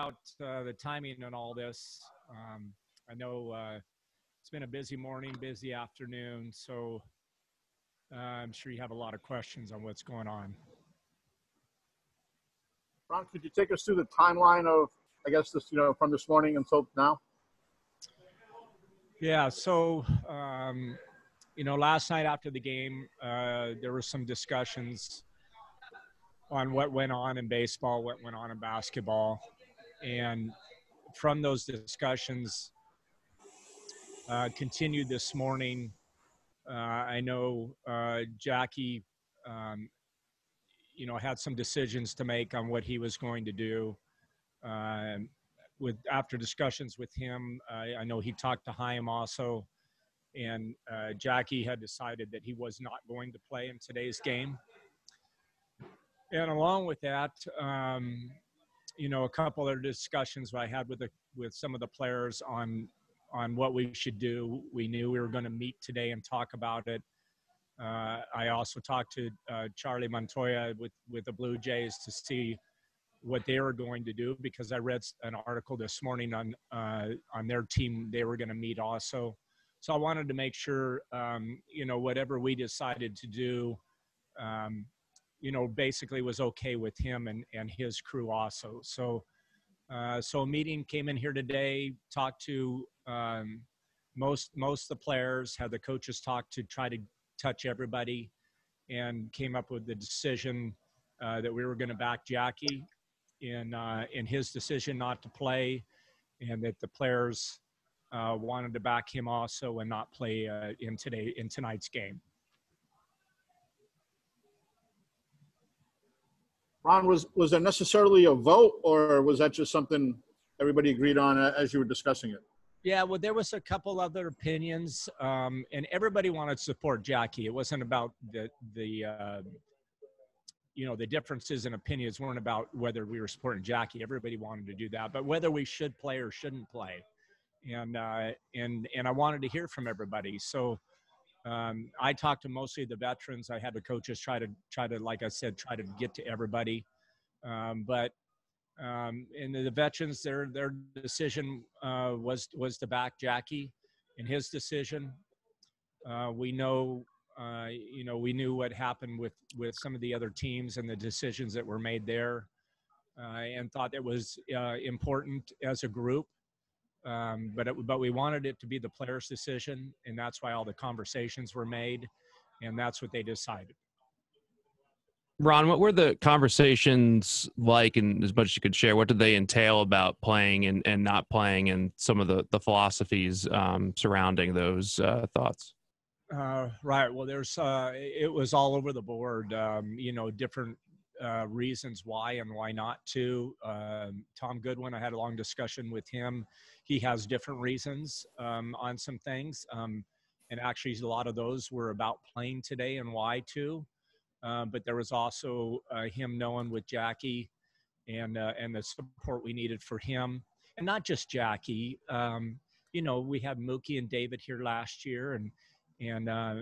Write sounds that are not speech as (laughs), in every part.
about uh, the timing and all this. Um, I know uh, it's been a busy morning, busy afternoon, so uh, I'm sure you have a lot of questions on what's going on. Ron, could you take us through the timeline of, I guess, this, you know, from this morning until now? Yeah, so, um, you know, last night after the game, uh, there were some discussions on what went on in baseball, what went on in basketball. And from those discussions, uh, continued this morning. Uh, I know uh, Jackie, um, you know, had some decisions to make on what he was going to do. Um, with after discussions with him, I know he talked to Chaim also, and uh, Jackie had decided that he was not going to play in today's game. And along with that, um, you know, a couple of discussions I had with the, with some of the players on on what we should do. We knew we were going to meet today and talk about it. Uh, I also talked to uh, Charlie Montoyo with with the Blue Jays to see what they were going to do because I read an article this morning on uh, on their team they were going to meet also. So I wanted to make sure um, you know whatever we decided to do. Um, you know, basically was okay with him and, and his crew also. So, uh, so a meeting came in here today, talked to um, most most of the players, had the coaches talk to try to touch everybody, and came up with the decision uh, that we were going to back Jackie in uh, in his decision not to play, and that the players uh, wanted to back him also and not play uh, in today in tonight's game. Ron, was was there necessarily a vote, or was that just something everybody agreed on as you were discussing it? Yeah, well, there was a couple other opinions, um, and everybody wanted to support Jackie. It wasn't about the the uh, you know the differences in opinions weren't about whether we were supporting Jackie. Everybody wanted to do that, but whether we should play or shouldn't play, and uh, and and I wanted to hear from everybody. So um, I talked to mostly the veterans. I had the coaches try to try to, like I said, try to get to everybody. Um, but um, and the veterans, their their decision uh, was was to back Jackie in his decision. Uh, we know, uh, you know, we knew what happened with with some of the other teams and the decisions that were made there, uh, and thought it was uh, important as a group um, but it, but we wanted it to be the players' decision, and that's why all the conversations were made, and that's what they decided. Ron, what were the conversations like, and as much as you could share, what did they entail about playing and, and not playing, and some of the the philosophies um, surrounding those uh, thoughts? Uh, right. Well, there's uh, it was all over the board. Um, you know, different uh, reasons why and why not to. Um, Tom Goodwin, I had a long discussion with him. He has different reasons um, on some things. Um, and actually, a lot of those were about playing today and why too. Uh, but there was also uh, him knowing with Jackie and uh, and the support we needed for him, and not just Jackie. Um, you know, we had Mookie and David here last year, and and uh,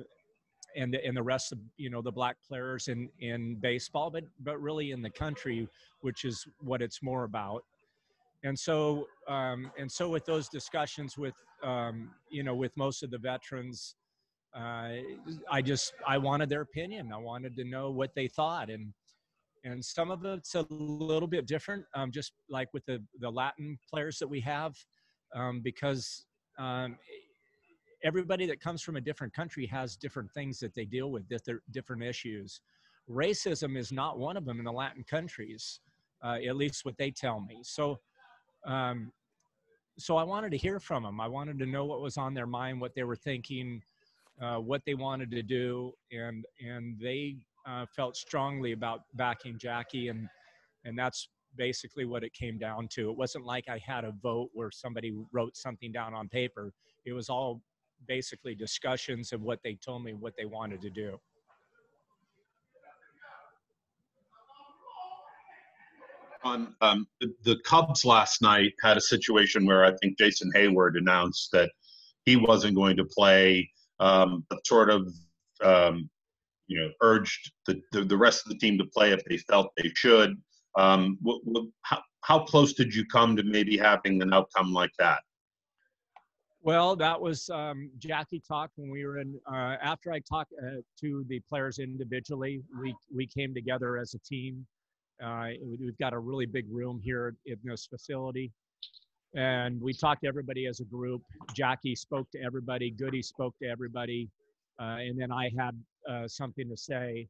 and the, and the rest of you know the black players in in baseball, but but really in the country, which is what it's more about. And so um, and so with those discussions with um, you know with most of the veterans, uh, I just I wanted their opinion. I wanted to know what they thought, and and some of it's a little bit different, um, just like with the the Latin players that we have, um, because um, everybody that comes from a different country has different things that they deal with, different issues. Racism is not one of them in the Latin countries, uh, at least what they tell me. So, um, so I wanted to hear from them. I wanted to know what was on their mind, what they were thinking, uh, what they wanted to do, and and they uh, felt strongly about backing Jackie, and and that's basically what it came down to. It wasn't like I had a vote where somebody wrote something down on paper. It was all basically discussions of what they told me what they wanted to do. On um, the, the Cubs last night had a situation where I think Jason Heyward announced that he wasn't going to play, um, but sort of um, you know urged the, the, the rest of the team to play if they felt they should. Um, what, what, how, how close did you come to maybe having an outcome like that? Well, that was um, Jackie talked when we were in. Uh, after I talked uh, to the players individually, we we came together as a team. Uh, we've got a really big room here in this facility, and we talked to everybody as a group. Jackie spoke to everybody. Goody spoke to everybody, uh, and then I had uh, something to say.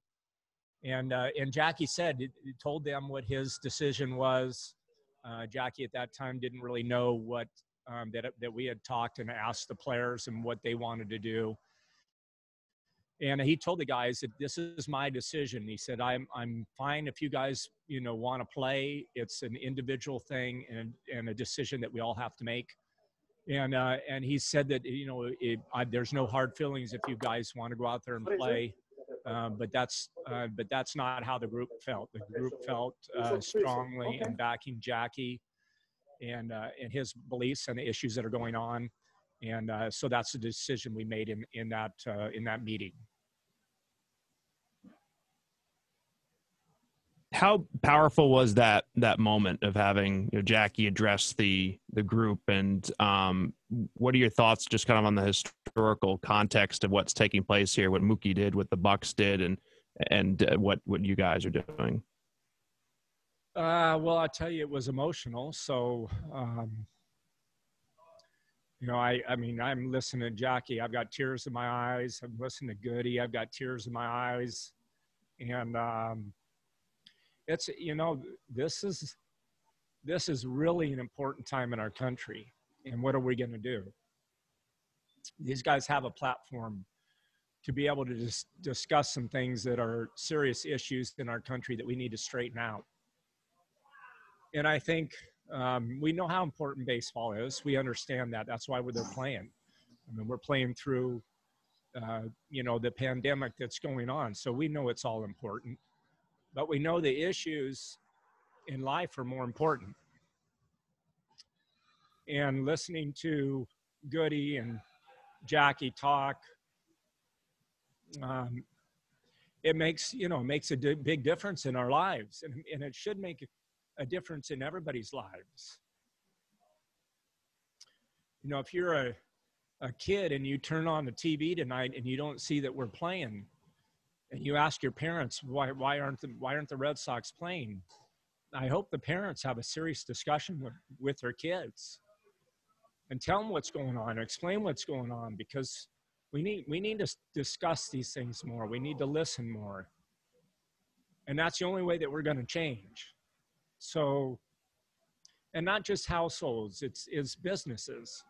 And uh, and Jackie said, told them what his decision was. Jackie at that time didn't really know what um, that, that we had talked and asked the players and what they wanted to do. And he told the guys that this is my decision. He said, I'm, I'm fine if you guys, you know, want to play. It's an individual thing and, and a decision that we all have to make. And, uh, and he said that, you know, it, I, there's no hard feelings if you guys want to go out there and play. Um, but that's uh, but that's not how the group felt. The group felt uh, strongly in backing Jackie and uh, and his beliefs and the issues that are going on, and uh, so that's the decision we made in in that uh, in that meeting. How powerful was that that moment of having you know, Jackie address the the group, and um, what are your thoughts, just kind of on the historical context of what's taking place here, what Mookie did, what the Bucks did, and and uh, what what you guys are doing? Uh, well, I'll tell you, it was emotional. So, um, you know, I, I mean, I'm listening to Jackie. I've got tears in my eyes. I'm listening to Goody. I've got tears in my eyes. And um, it's, you know, this is, this is really an important time in our country. And what are we going to do? These guys have a platform to be able to discuss some things that are serious issues in our country that we need to straighten out and I think um, we know how important baseball is. We understand that. That's why we're there playing. I mean, we're playing through, uh, you know, the pandemic that's going on. So we know it's all important, but we know the issues in life are more important. And listening to Goody and Jackie talk, um, it makes you know makes a big difference in our lives, and, and it should make a difference in everybody's lives. You know, if you're a, a kid and you turn on the TV tonight and you don't see that we're playing, and you ask your parents why why aren't the why aren't the Red Sox playing? I hope the parents have a serious discussion with, with their kids and tell them what's going on, explain what's going on, because we need we need to discuss these things more. We need to listen more, and that's the only way that we're going to change. So, and not just households, it's, it's businesses.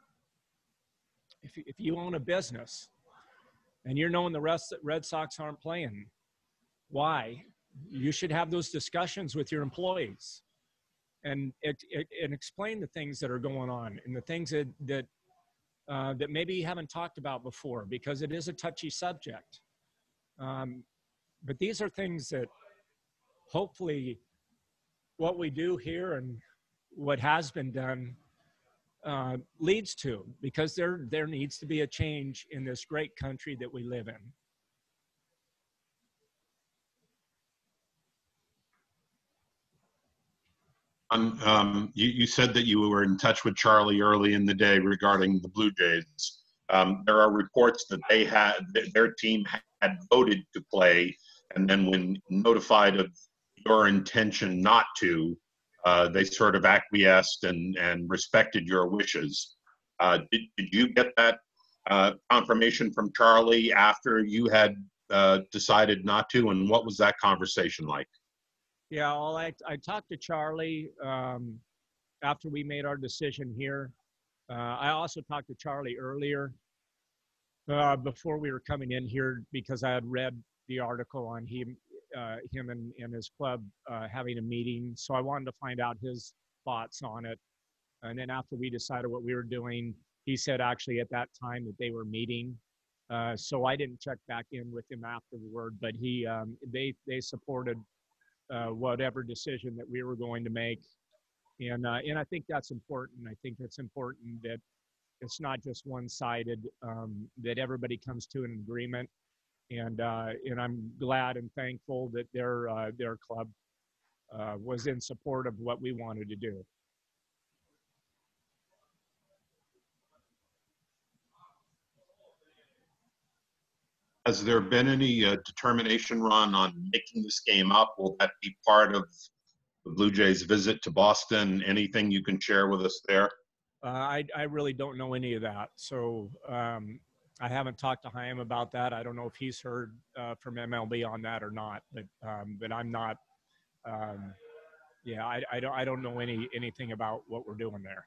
If, if you own a business and you're knowing the rest, that Red Sox aren't playing, why? You should have those discussions with your employees and, it, it, and explain the things that are going on and the things that, that, uh, that maybe you haven't talked about before because it is a touchy subject. Um, but these are things that hopefully what we do here and what has been done uh, leads to because there there needs to be a change in this great country that we live in. Um, um, you, you, said that you were in touch with Charlie early in the day regarding the Blue Jays. Um, there are reports that they had their team had voted to play, and then when notified of your intention not to, uh, they sort of acquiesced and, and respected your wishes. Uh, did, did you get that uh, confirmation from Charlie after you had uh, decided not to? And what was that conversation like? Yeah, well, I, I talked to Charlie um, after we made our decision here. Uh, I also talked to Charlie earlier uh, before we were coming in here because I had read the article on him uh, him and, and his club uh, having a meeting. So I wanted to find out his thoughts on it. And then after we decided what we were doing, he said actually at that time that they were meeting. Uh, so I didn't check back in with him afterward, but he um, they they supported uh, whatever decision that we were going to make, and uh, and I think that's important. I think it's important that it's not just one-sided. Um, that everybody comes to an agreement and uh, and I'm glad and thankful that their uh, their club uh, was in support of what we wanted to do. Has there been any uh, determination, Ron, on making this game up? Will that be part of the Blue Jays' visit to Boston? Anything you can share with us there? Uh, I, I really don't know any of that. So um, I haven't talked to Chaim about that. I don't know if he's heard uh, from MLB on that or not. But um, but I'm not. Um, yeah, I, I don't I don't know any anything about what we're doing there.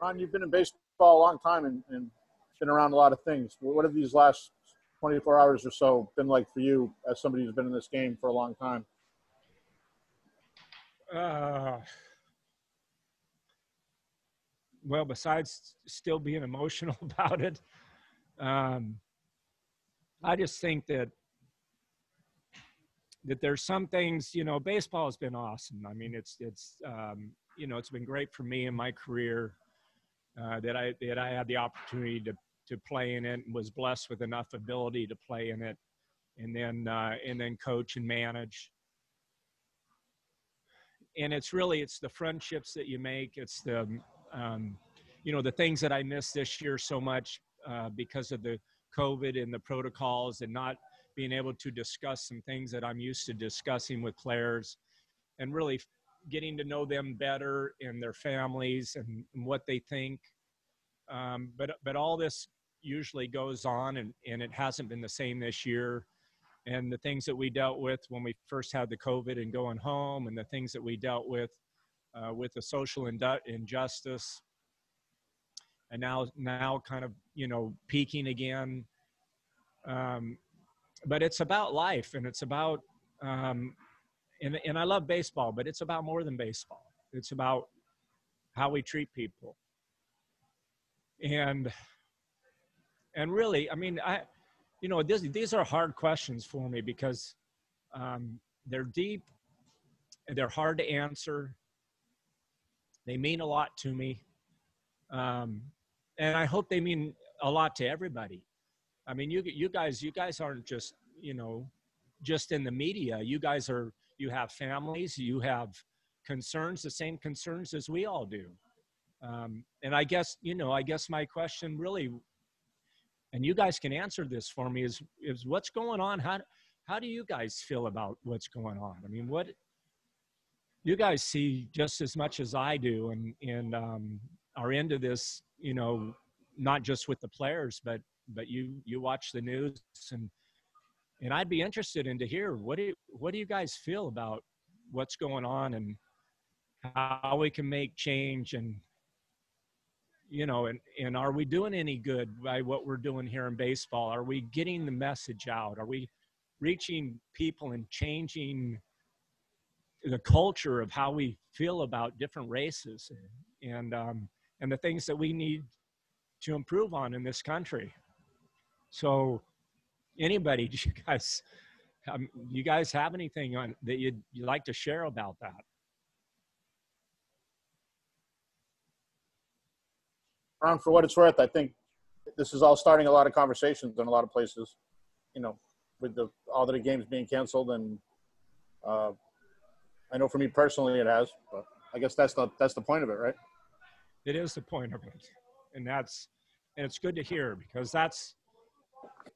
Ron, you've been in baseball a long time and, and been around a lot of things. What have these last 24 hours or so been like for you as somebody who's been in this game for a long time? Uh, well, besides still being emotional (laughs) about it, um, I just think that that there's some things. You know, baseball has been awesome. I mean, it's it's um, you know it's been great for me in my career uh, that I that I had the opportunity to to play in it and was blessed with enough ability to play in it, and then uh, and then coach and manage. And it's really it's the friendships that you make. It's the um, you know the things that I missed this year so much uh, because of the COVID and the protocols and not being able to discuss some things that I'm used to discussing with players, and really getting to know them better and their families and, and what they think. Um, but but all this usually goes on, and and it hasn't been the same this year. And the things that we dealt with when we first had the COVID and going home, and the things that we dealt with uh, with the social injustice, and now now kind of you know peaking again. Um, but it's about life, and it's about um, and and I love baseball, but it's about more than baseball. It's about how we treat people. And and really, I mean, I you know, this, these are hard questions for me because um, they're deep, they're hard to answer. They mean a lot to me, um, and I hope they mean a lot to everybody. I mean, you you guys you guys aren't just you know just in the media. You guys are you have families, you have concerns, the same concerns as we all do. Um, and I guess, you know, I guess my question really, and you guys can answer this for me, is, is what's going on? How, how do you guys feel about what's going on? I mean, what, you guys see just as much as I do and, and um, are into this, you know, not just with the players, but, but you, you watch the news and, and I'd be interested in to hear what do you, what do you guys feel about what's going on and how we can make change and you know and and are we doing any good by what we're doing here in baseball? Are we getting the message out? Are we reaching people and changing the culture of how we feel about different races and um, and the things that we need to improve on in this country so anybody, (laughs) you guys, um, you guys have anything on that you'd, you'd like to share about that? Ron, for what it's worth, I think this is all starting a lot of conversations in a lot of places. You know, with the all the games being canceled, and uh, I know for me personally, it has. But I guess that's the that's the point of it, right? It is the point of it, and that's and it's good to hear because that's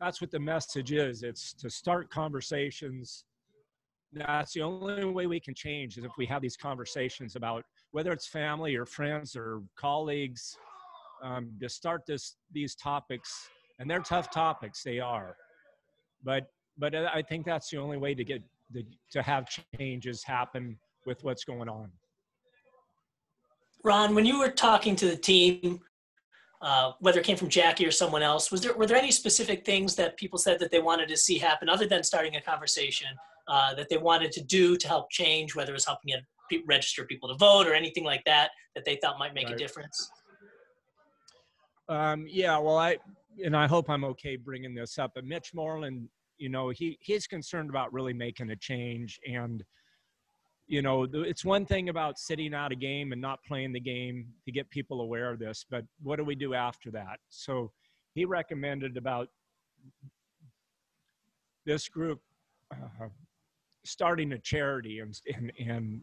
that's what the message is. It's to start conversations. That's the only way we can change is if we have these conversations about whether it's family or friends or colleagues. Um, to start this these topics, and they're tough topics. They are, but but I think that's the only way to get the, to have changes happen with what's going on. Ron, when you were talking to the team uh, whether it came from Jackie or someone else. Was there were there any specific things that people said that they wanted to see happen other than starting a conversation uh, that they wanted to do to help change, whether it was helping get register people to vote or anything like that that they thought might make right. a difference? Um, yeah, well, I and I hope I'm okay bringing this up, but Mitch Moreland, you know, he he's concerned about really making a change and you know, it's one thing about sitting out a game and not playing the game to get people aware of this, but what do we do after that? So he recommended about this group uh, starting a charity and and, and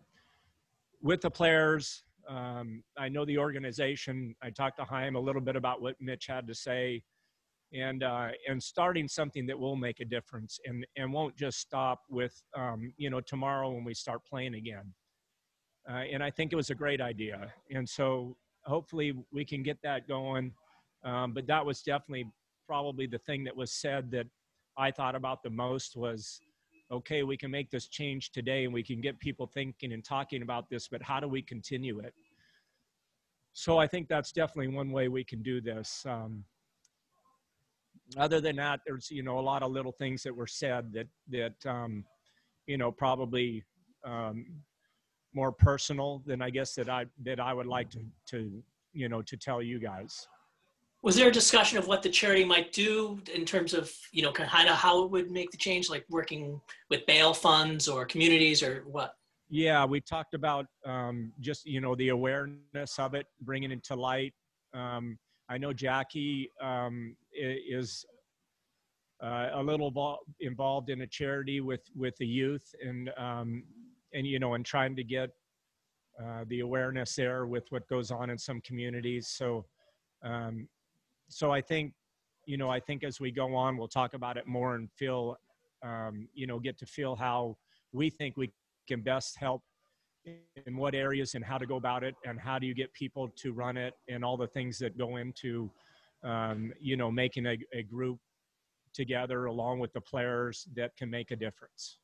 with the players. Um, I know the organization. I talked to Chaim a little bit about what Mitch had to say, and uh, and starting something that will make a difference and and won't just stop with um, you know tomorrow when we start playing again. Uh, and I think it was a great idea. And so hopefully we can get that going. Um, but that was definitely probably the thing that was said that I thought about the most was okay, we can make this change today and we can get people thinking and talking about this, but how do we continue it? So I think that's definitely one way we can do this. Um, other than that, there's you know a lot of little things that were said that that um, you know probably um, more personal than I guess that I that I would like to to you know to tell you guys. Was there a discussion of what the charity might do in terms of, you know, kind of how it would make the change, like working with bail funds or communities or what? Yeah, we talked about um, just, you know, the awareness of it, bringing it to light. Um, I know Jackie um, is uh, a little involved in a charity with, with the youth and, um, and, you know, and trying to get uh, the awareness there with what goes on in some communities. So, um, so I think, you know, I think as we go on, we'll talk about it more and feel, um, you know, get to feel how we think we can best help in what areas and how to go about it and how do you get people to run it and all the things that go into, um, you know, making a, a group together along with the players that can make a difference.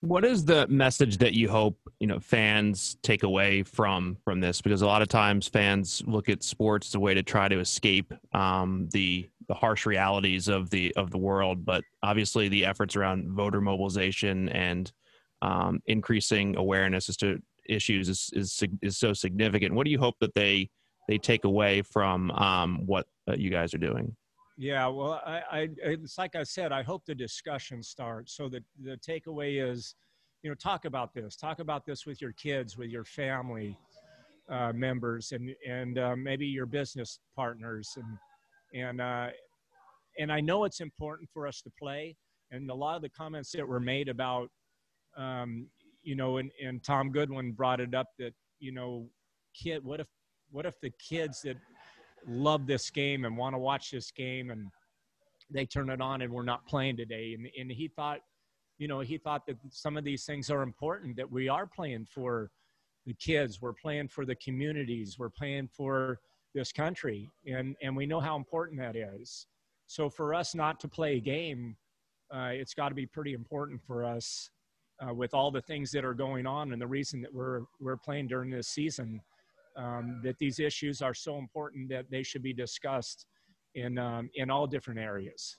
What is the message that you hope you know fans take away from from this? Because a lot of times fans look at sports as a way to try to escape um, the the harsh realities of the of the world. But obviously, the efforts around voter mobilization and um, increasing awareness as to issues is, is is so significant. What do you hope that they they take away from um, what uh, you guys are doing? Yeah, well, I, I, it's like I said, I hope the discussion starts. So that the takeaway is, you know, talk about this. Talk about this with your kids, with your family uh, members, and and uh, maybe your business partners, and and uh, and I know it's important for us to play. And a lot of the comments that were made about, um, you know, and, and Tom Goodwin brought it up that you know, kid, what if what if the kids that love this game and want to watch this game and they turn it on and we're not playing today? And, and he thought you know he thought that some of these things are important that we are playing for the kids. We're playing for the communities. We're playing for this country. And and we know how important that is. So for us not to play a game uh, it's got to be pretty important for us uh, with all the things that are going on and the reason that we're we're playing during this season um, that these issues are so important that they should be discussed in, um, in all different areas.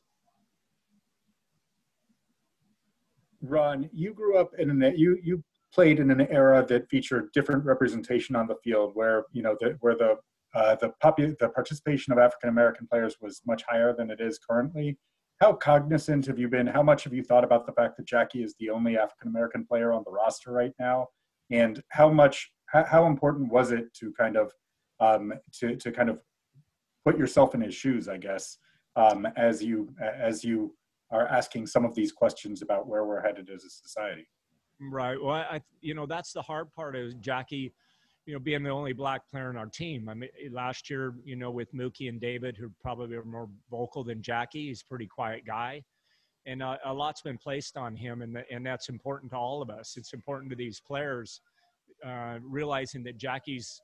Ron, you grew up in an you you played in an era that featured different representation on the field, where you know the, where the uh, the popu- the participation of African American players was much higher than it is currently. How cognizant have you been? How much have you thought about the fact that Jackie is the only African American player on the roster right now? And how much how, how important was it to kind of um, to to kind of put yourself in his shoes, I guess, um, as you as you are asking some of these questions about where we're headed as a society. Right. Well, I you know that's the hard part is Jackie, you know, being the only black player in our team. I mean, last year, you know, with Mookie and David, who probably are more vocal than Jackie, he's a pretty quiet guy. And uh, a lot's been placed on him, and, the, and that's important to all of us. It's important to these players uh, realizing that Jackie's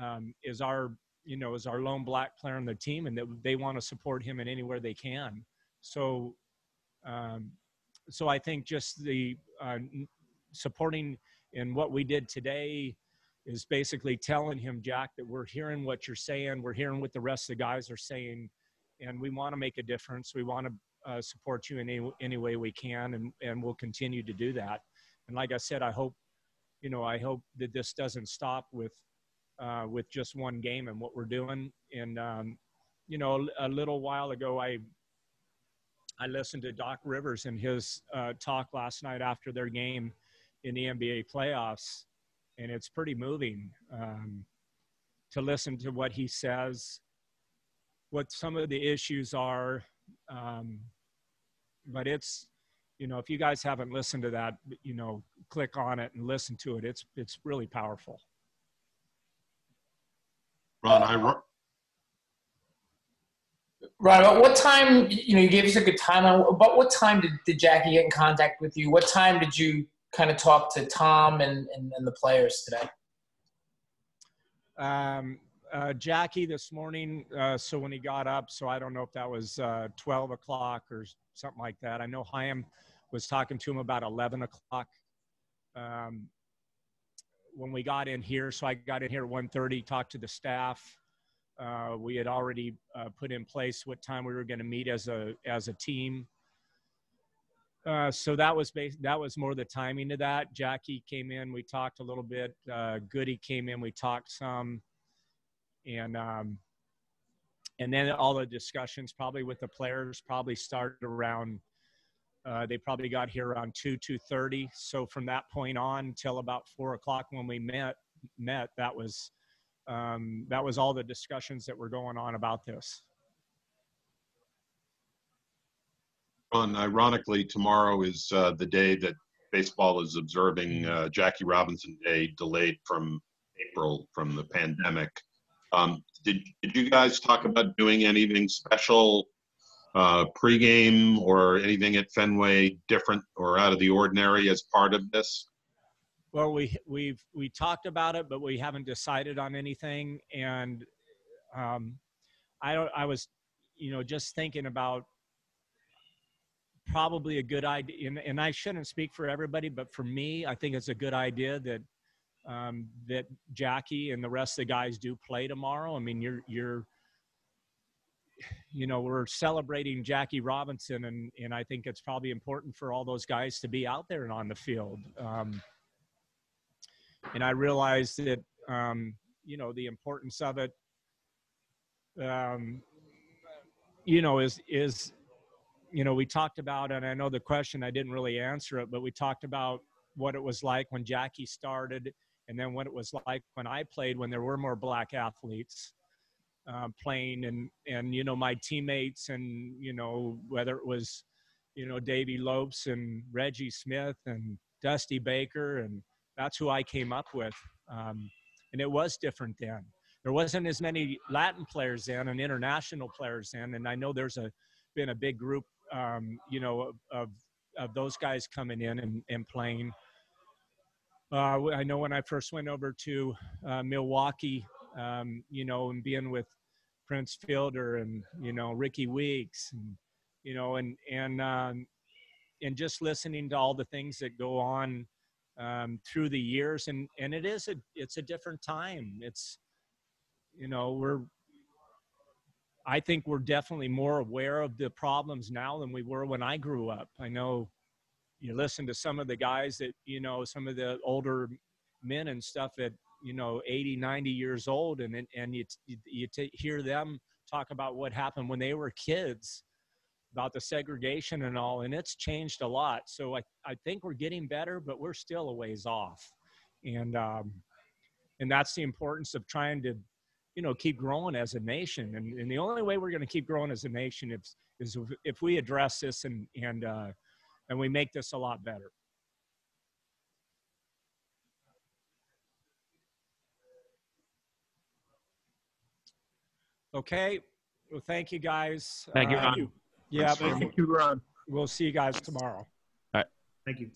um, is our you know is our lone black player on the team, and that they want to support him in anywhere they can. So, um, so I think just the uh, supporting in what we did today is basically telling him, Jack, that we're hearing what you're saying, we're hearing what the rest of the guys are saying, and we want to make a difference. We want to uh, support you in any, any way we can, and, and we'll continue to do that. And like I said, I hope you know, I hope that this doesn't stop with uh, with just one game and what we're doing. And um, you know, a, little while ago, I I listened to Doc Rivers and his uh, talk last night after their game in the NBA playoffs, and it's pretty moving um, to listen to what he says, what some of the issues are. Um, but it's you know, if you guys haven't listened to that, you know, click on it and listen to it. It's it's really powerful. Ron, I ro- Right. About what time, you know, you gave us a good timeline. About what time did, did Jackie get in contact with you? What time did you kind of talk to Tom and, and, and the players today? Um, uh, Jackie this morning. Uh, so when he got up, so I don't know if that was uh, 12 o'clock or something like that. I know Chaim was talking to him about 11 o'clock. Um, when we got in here, so I got in here at 1:30, talked to the staff. Uh, we had already uh, put in place what time we were going to meet as a as a team. Uh, so that was bas- that was more the timing of that. Jackie came in, we talked a little bit. Uh, Goody came in, we talked some, and um, and then all the discussions probably with the players probably started around. Uh, they probably got here around two two thirty. So from that point on till about four o'clock when we met met, that was um, that was all the discussions that were going on about this. Ron, ironically, tomorrow is uh, the day that baseball is observing uh, Jackie Robinson Day, delayed from April from the pandemic. Um, did, did you guys talk about doing anything special uh, pregame or anything at Fenway different or out of the ordinary as part of this? Well, we we've we talked about it, but we haven't decided on anything. And um, I don't. I was, you know, just thinking about probably a good idea. And, and I shouldn't speak for everybody, but for me, I think it's a good idea that um, that Jackie and the rest of the guys do play tomorrow. I mean, you're you're you know we're celebrating Jackie Robinson, and and I think it's probably important for all those guys to be out there and on the field. Um, and I realized that um, you know the importance of it. Um, you know, is is you know we talked about, and I know the question I didn't really answer it, but we talked about what it was like when Jackie started, and then what it was like when I played when there were more black athletes. Uh, playing and and you know my teammates and you know whether it was you know Davey Lopes and Reggie Smith and Dusty Baker and that's who I came up with. Um, and it was different then. There wasn't as many Latin players then and international players then. And I know there's a been a big group, um, you know, of, of those guys coming in and, and playing. Uh, I know when I first went over to uh, Milwaukee, um, you know, and being with Prince Fielder and you know Rickie Weeks, and you know, and and um, and just listening to all the things that go on um, through the years. And and it is a it's a different time. It's you know we're i think we're definitely more aware of the problems now than we were when i grew up. I know you listen to some of the guys that you know some of the older men and stuff at you know 80 90 years old and and you you, t- hear them talk about what happened when they were kids about the segregation and all, and it's changed a lot. So I, I think we're getting better, but we're still a ways off. And um, and that's the importance of trying to, you know, keep growing as a nation. And, and the only way we're going to keep growing as a nation is, is if we address this and and uh, and we make this a lot better. Okay. Well, thank you guys. Thank you, Uh, Ron. yeah, Thank you, Ron. we'll see you guys tomorrow. All right. Thank you.